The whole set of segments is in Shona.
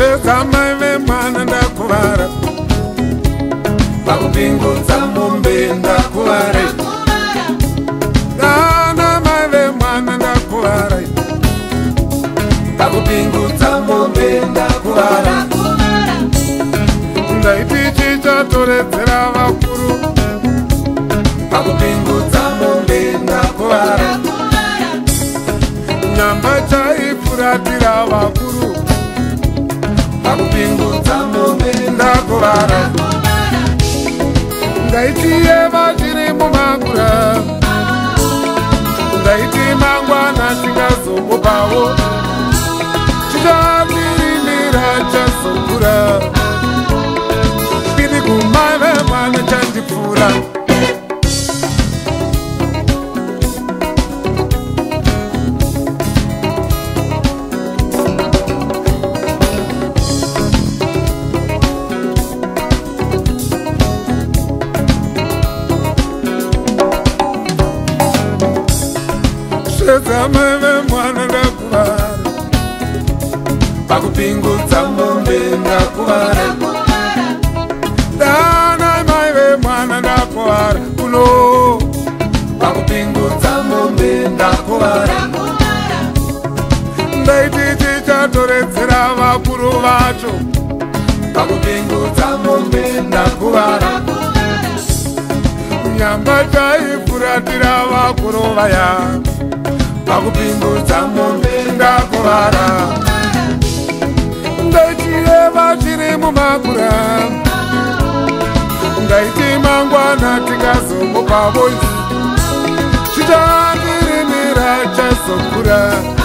tsveka mai vemwana ndakuvara vakupingudza mumbe ndakuvara dana mai vemwana ndakuvara vakupingudza mumbe ndakuvara ndaiti chichatoredzera vakuru vakupingudza mumbe ndakuvara nyamba chaifuratira vakuru ndakuvara ngaitiye vatiri mumakura ngaiti mangwana tingazomupawo titati kupingudza mweve mwana ndakuvara pakupingudza mombe ndakuvara dana mai vemwana ndakuvara kuno pakupingudza mombe ndakuvara ndaiti tichatoredzera vakuru vacho pakupingudza mombe ndakuvara nyamba taifuratira vakuru vayako pakupingudza mombe ndakuvara ndachireva tiri mumakura ndaiti mangwana tingazomupa voisi chitatirimira chazokura so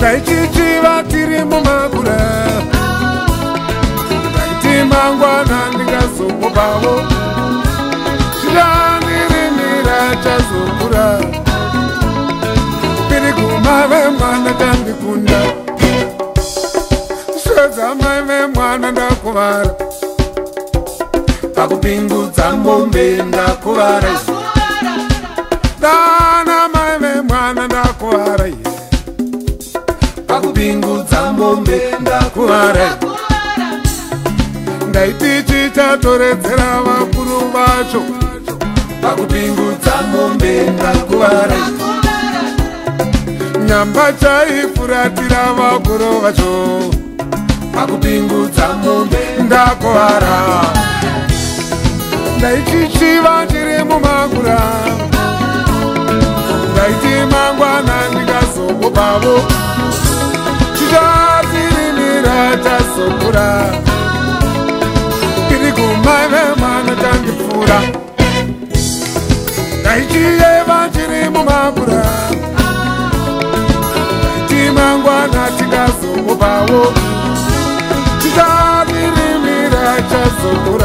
ndaichitiva tiri mumagura ndaiti mangwana ndingazokopavo zvidaniriniira chazokura piriguma vemwana tandikunda svedzamai vemwana ndakuvara pakupingudza ngombe ndakuvara mombe ndakuvara ndaititi tatoredzera vakuru vacho pakupingudza mombe ndakuvara nyamba chaifuratira vakuru vacho pakupingudza mombe ndakuvara ndaichichiva chiri mumakura ndaiti mangwana ndingazokopavo tasokura kirikumave mwana tandipfuura taichiye vachiri mumabura timangwana tikazokubawo titaririmira chasokura